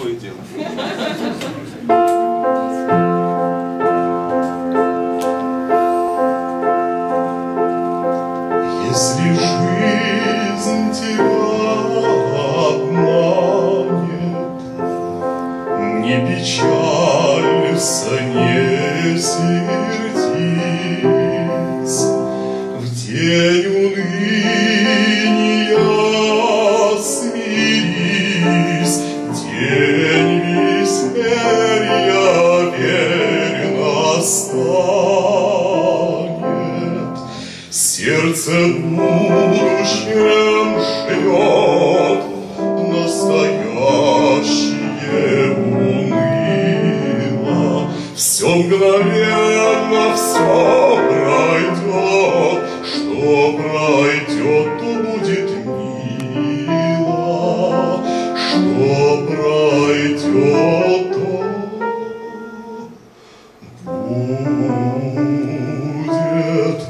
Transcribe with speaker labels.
Speaker 1: плохое дело.
Speaker 2: Если жизнь тебя обманет, Не печалься, не сердись, восстанет. Сердце будущем живет, настоящее уныло. Все мгновенно, все пройдет, что пройдет, то будет мило, что пройдет. будет